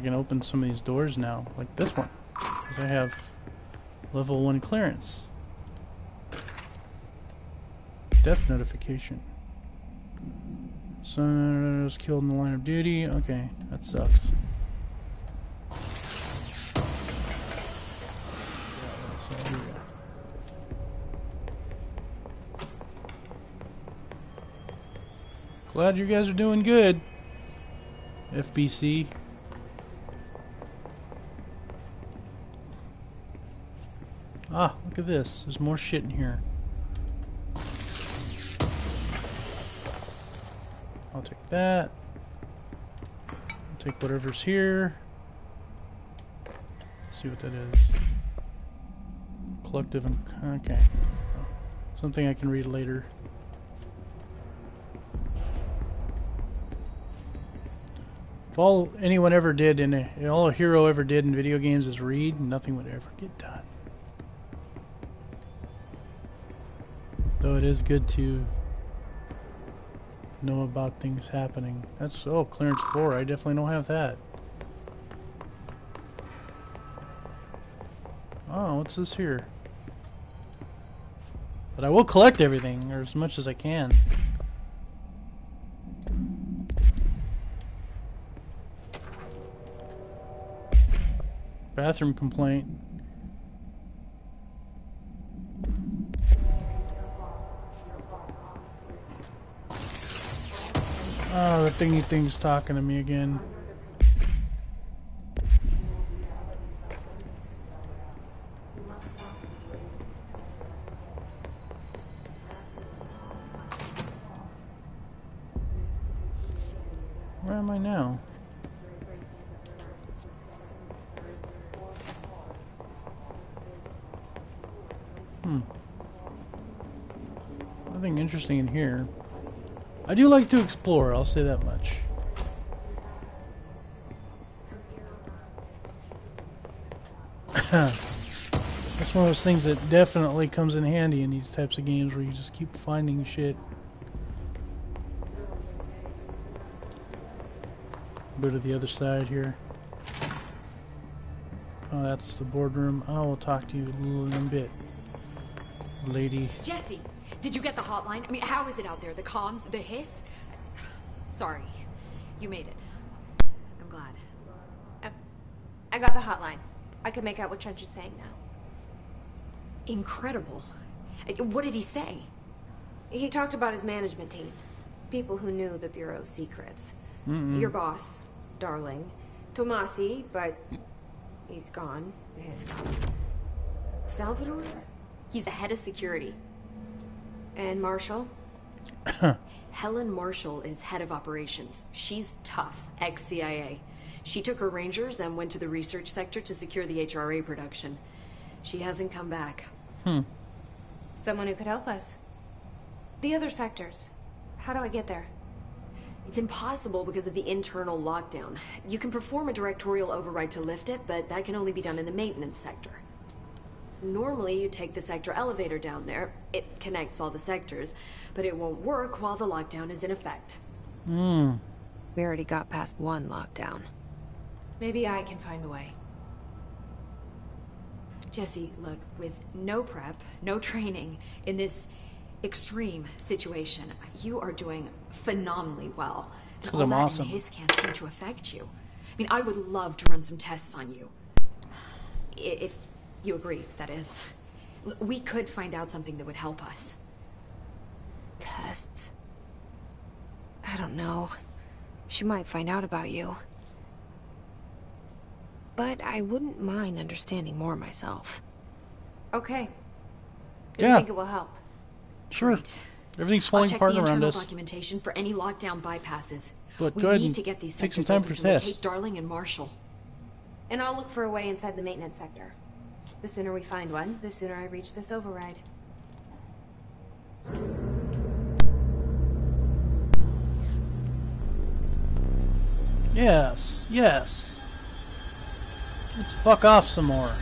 I can open some of these doors now, like this one. I have level 1 clearance. Death notification. Son was killed in the line of duty. Okay, that sucks. Glad you guys are doing good. FBC. At this. There's more shit in here. I'll take that. I'll take whatever's here. see what that is. Collective and okay. Something I can read later. If all anyone ever did in a, all a hero ever did in video games is read, nothing would ever get done. Though it is good to know about things happening. That's oh clearance four. I definitely don't have that. Oh, what's this here? But I will collect everything, or as much as I can. Bathroom complaint. Thingy thing's talking to me again. Where am I now? Hmm. Nothing interesting in here. I do like to explore, I'll say that much. That's one of those things that definitely comes in handy in these types of games where you just keep finding shit. Go to the other side here. Oh, that's the boardroom. I will talk to you a little in a bit, lady. Jesse, did you get the hotline? I mean, how is it out there? The comms, the hiss? Sorry, you made it. I'm glad. I got the hotline. I can make out what Trench is saying now. Incredible. What did he say? He talked about his management team. People who knew the Bureau's secrets. Mm-mm. Your boss, darling. Tomasi, but he's gone. He's gone. Salvador? He's the head of security. And Marshall? Helen Marshall is head of operations. She's tough, ex CIA. She took her rangers and went to the research sector to secure the HRA production. She hasn't come back. Hmm. Someone who could help us. The other sectors. How do I get there? It's impossible because of the internal lockdown. You can perform a directorial override to lift it, but that can only be done in the maintenance sector. Normally, you take the sector elevator down there. It connects all the sectors, but it won't work while the lockdown is in effect. Hmm. We already got past one lockdown. Maybe I can find a way. Jesse, look, with no prep, no training, in this extreme situation, you are doing phenomenally well. It's all I'm that awesome. and his can't seem to affect you. I mean, I would love to run some tests on you. If you agree, that is. We could find out something that would help us. Tests? I don't know. She might find out about you. But I wouldn't mind understanding more myself. Okay. Do Yeah. you think it will help? Sure. Great. Everything's I'll falling check apart the around internal us. documentation for any lockdown bypasses. But we go ahead need and to get these take some sectors time for to locate tests. Darling and Marshall. And I'll look for a way inside the maintenance sector. The sooner we find one, the sooner I reach this override. Yes, yes. Let's fuck off some more.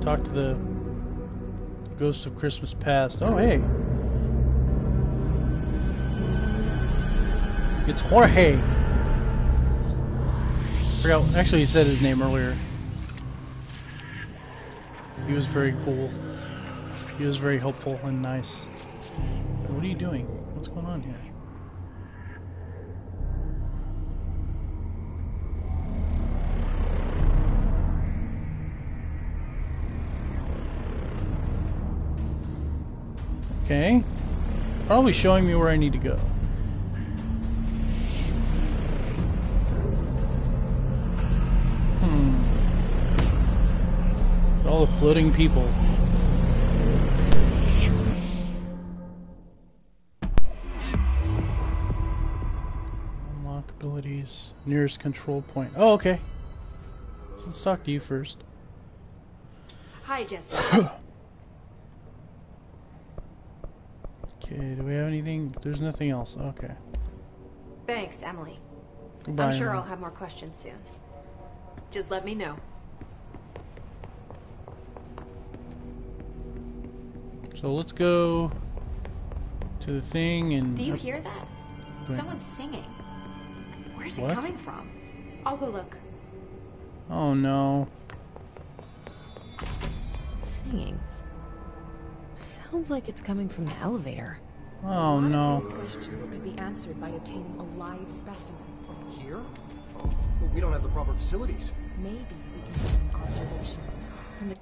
Talk to the Ghost of Christmas Past. Oh, hey. It's Jorge. Forgot. Actually, he said his name earlier. He was very cool. He was very helpful and nice. What are you doing? What's going on here? Okay. Probably showing me where I need to go. Hmm. All the floating people. Nearest control point. Oh, okay. So let's talk to you first. Hi, Jesse. Okay, do we have anything? There's nothing else. Okay. Thanks, Emily. Goodbye. I'm sure Emily. I'll have more questions soon. Just let me know. So let's go to the thing and. Do you hear that? Someone's singing. Where's What? it coming from? I'll go look. Oh no. Singing. Sounds like it's coming from the elevator. Oh no. These questions could be answered by obtaining a live specimen. Here? But we don't have the proper facilities. Maybe we can get an observation from the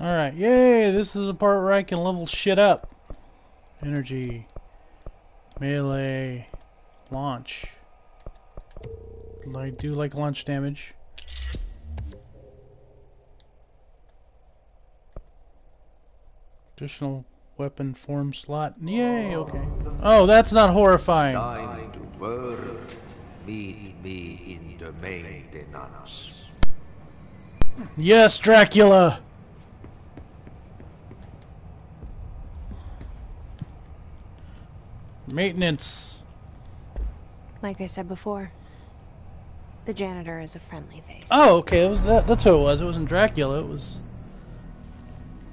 Alright, yay! This is the part where I can level shit up. Energy. Melee. Launch. I do like launch damage. Additional weapon form slot. Yay, okay. Oh, that's not horrifying. Time to work. Meet me in the maintenance. Yes, Dracula! Maintenance. Like I said before, the janitor is a friendly face. Oh, okay. Was that. That's who it was. It wasn't Dracula. It was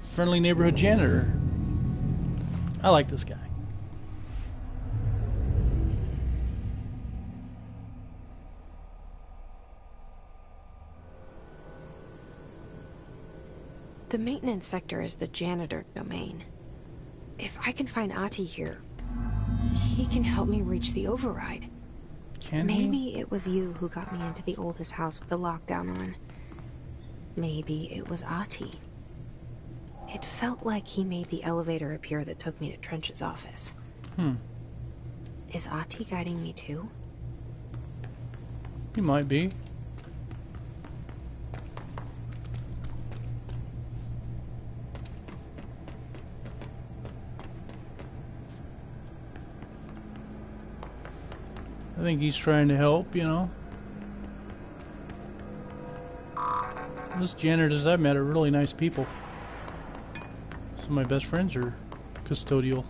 friendly neighborhood janitor. I like this guy. The maintenance sector is the janitor domain. If I can find Ahti here, he can help me reach the override. Can? Maybe it was you who got me into the oldest house with the lockdown on. Maybe it was Ahti. It felt like he made the elevator appear that took me to Trench's office. Hmm. Is Ahti guiding me too? He might be. I think he's trying to help, you know. Those janitors I've met are really nice people. Some of my best friends are custodial.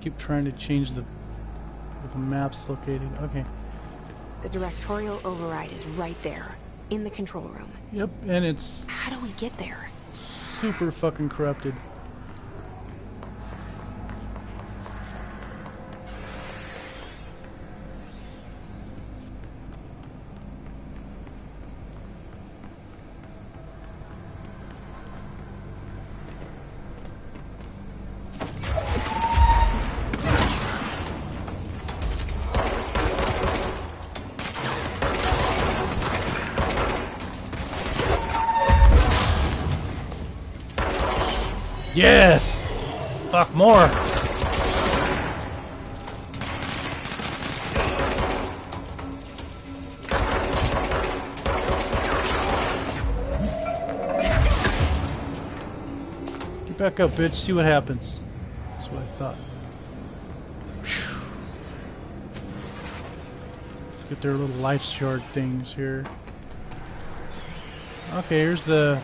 Keep trying to change the where the map's located. Okay. The directorial override is right there, in the control room. Yep, and it's How do we get there? super fucking corrupted. Yes! Fuck more! Get back up, bitch. See what happens. That's what I thought. Let's get their little life shard things here. Okay, here's the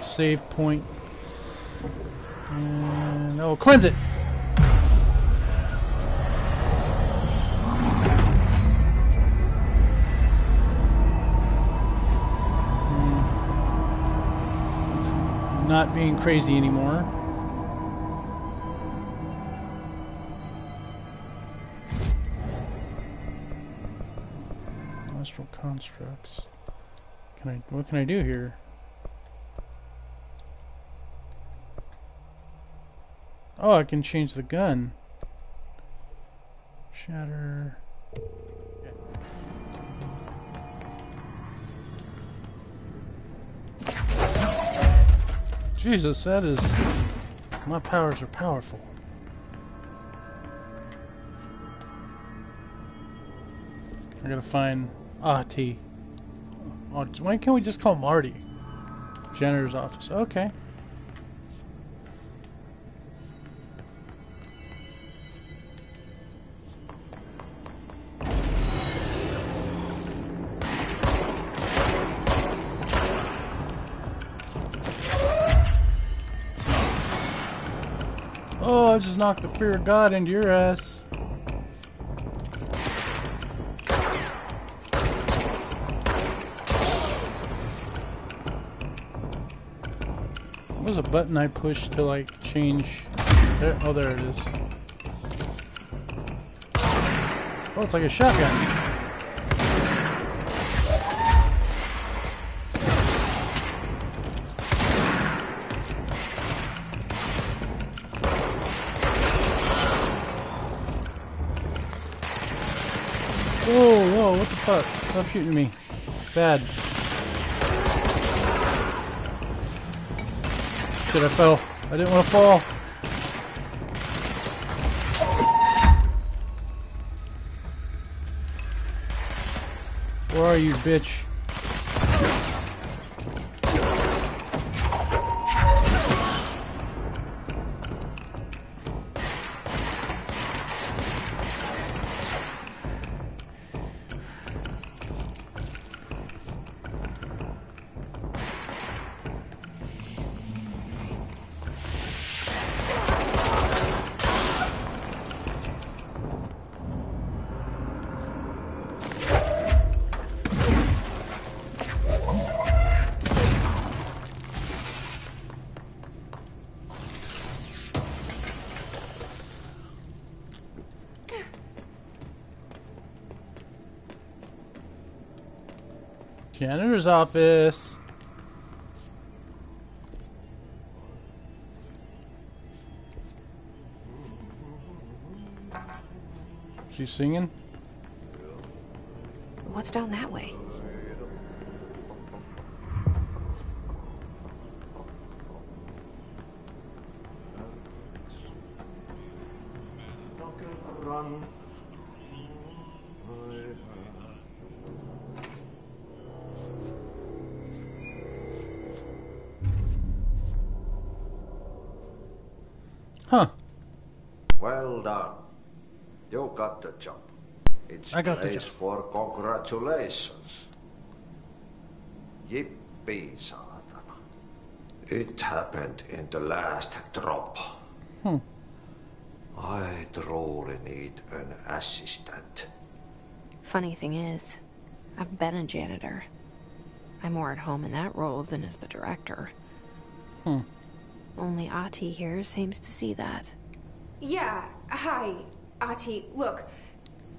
save point. And, no, cleanse it. not being crazy anymore. Astral constructs. Can I? What can I do here? Oh, I can change the gun. Shatter. Jesus, that is... My powers are powerful. I gotta find Ahti. Oh, why can't we just call him Artie? Janitor's office. Okay. Oh, I just knock the fear of God into your ass. What was a button I pushed to like change? There, oh, there it is. Oh, it's like a shotgun. Stop shooting me. Bad. Shit, I fell. I didn't want to fall. Where are you, bitch? Janitor's office. She's singing? What's down that way? Run. I got the place job. for congratulations. Yippee, saatana. It happened in the last drop. Hmm. I truly need an assistant. Funny thing is, I've been a janitor. I'm more at home in that role than as the director. Hmm. Only Ahti here seems to see that. Yeah, hi, Ahti. Look,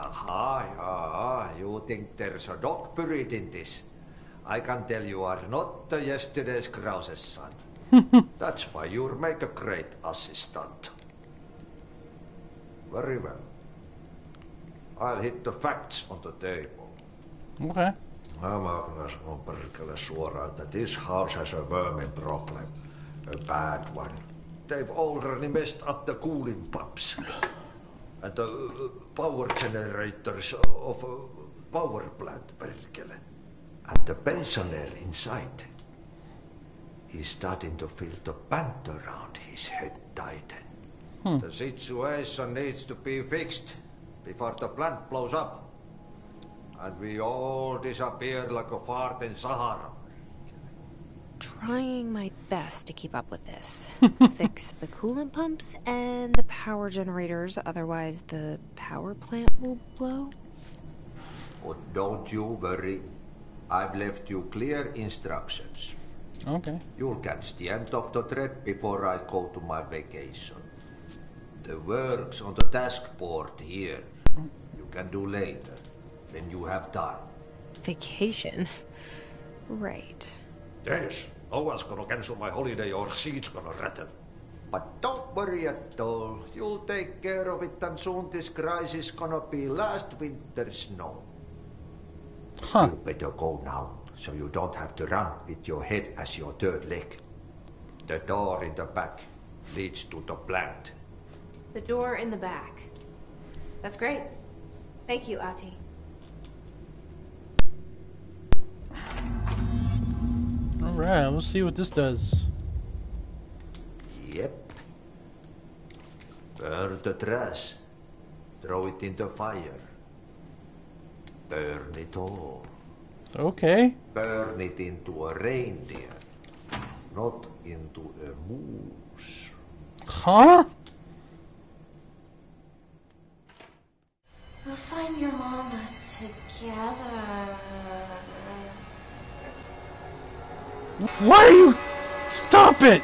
Ah, yaha, yaha. You think there's a dog buried in this? I can tell you are not the yesterday's Krause's son. That's why you make a great assistant. Very well. I'll hit the facts on the table. Okay. Magnus on perkele suoraan that this house has a vermin problem. A bad one. They've already messed up the cooling pumps. And the uh, power generators of a power plant, perkele. And the pensioner inside. He's starting to feel the band around his head tighten. Hmm. The situation needs to be fixed before the plant blows up. And we all disappear like a fart in Sahara. Trying my best to keep up with this. Fix the coolant pumps and the power generators, otherwise the power plant will blow. But don't you worry. I've left you clear instructions. Okay. You'll catch the end of the thread before I go to my vacation. The work's on the task board here. You can do later, when you have time. Vacation? Right. Yes, no one's gonna cancel my holiday or seat's gonna rattle. But don't worry at all. You'll take care of it and soon this crisis gonna be last winter's snow. Huh. You better go now, so you don't have to run with your head as your third leg. The door in the back leads to the plant. The door in the back. That's great. Thank you, Ahti. Alright, let's see what this does. Yep. Burn the trash. Throw it in the fire. Burn it all. Okay. Burn it into a reindeer, not into a moose. Huh? We'll find your mama together. Why are you... Stop it!